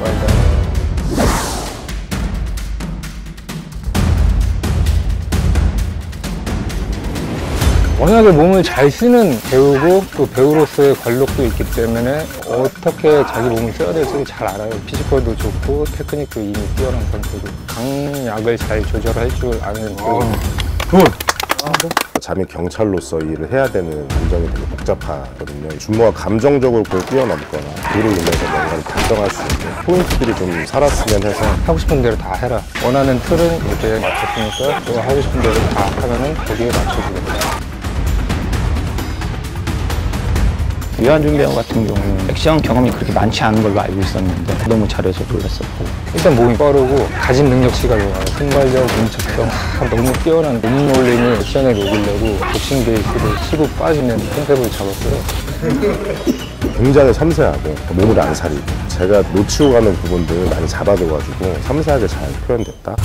말다. 워낙에 몸을 잘 쓰는 배우고 또 배우로서의 관록도 있기 때문에 어떻게 자기 몸을 써야 될지 잘 알아요. 피지컬도 좋고 테크닉도 이미 뛰어난 선수고 강약을 잘 조절할 줄 아는 배우. 잠이 경찰로서 일을 해야 되는 감정이 되게 복잡하거든요. 준모가 감정적으로 그걸 뛰어넘거나 그로 인해서 뭔가를 결정할 수 있는 포인트들이 좀 살았으면 해서 하고 싶은 대로 다 해라. 원하는 틀은 이렇게 맞췄으니까 너 하고 싶은 대로 다 하면은 거기에 맞춰주겠다. 유한준 배우 같은 경우는 액션 경험이 그렇게 많지 않은 걸로 알고 있었는데 너무 잘해서 놀랐었고 일단 몸이 빠르고 가진 능력치가 좋아요. 순발력, 민첩성 다 너무 뛰어난 몸놀림을 액션에 녹이려고 복싱 베이스로 치고 빠지는 컨셉을 잡았어요. 굉장히 섬세하고 몸을 안 사리고 제가 놓치고 가는 부분들을 많이 잡아줘가지고 섬세하게 잘 표현됐다.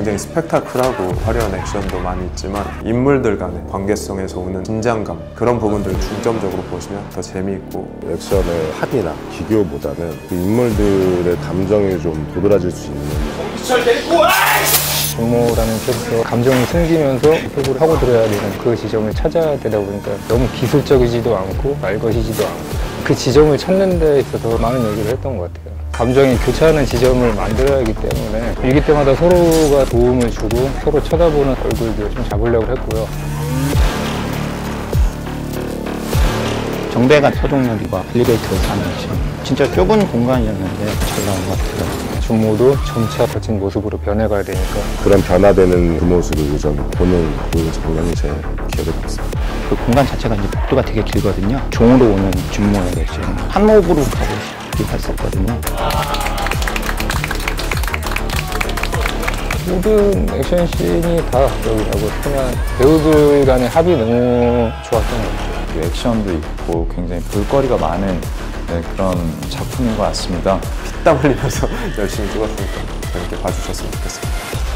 굉장히 스펙타클하고 화려한 액션도 많이 있지만 인물들 간의 관계성에서 오는 긴장감 그런 부분들을 중점적으로 보시면 더 재미있고 액션의 합이나 기교보다는 그 인물들의 감정이 좀 도드라질 수 있는 종모라는 캐릭터 감정이 생기면서 회고를 하고 들어야 되는 그 지점을 찾아야 되다 보니까 너무 기술적이지도 않고 말 것이지도 않고 그 지점을 찾는 데 있어서 많은 얘기를 했던 것 같아요. 감정이 교차하는 지점을 만들어야 하기 때문에 위기 때마다 서로가 도움을 주고 서로 쳐다보는 얼굴들 좀 잡으려고 했고요. 정배가 서동열이와 엘리베이터에서 액션 진짜 좁은 공간이었는데 잘 나온 것 같아요. 준모도 점차 거친 모습으로 변해가야 되니까. 그런 변화되는 그 모습을 좀 보는 그 장면이 제 기억에 남습니다. 그 공간 자체가 이제 복도가 되게 길거든요. 종으로 오는 준모의 액션 한 호흡으로 가고 싶었었거든요 모든 액션 씬이 다 합격이라고 그냥 배우들 간의 합이 너무 좋았던 것 같아요. 그 액션도 있고 굉장히 볼거리가 많은 네, 그런 작품인 것 같습니다. 땀 흘리면서 열심히 찍었으니까 재밌게 봐주셨으면 좋겠습니다.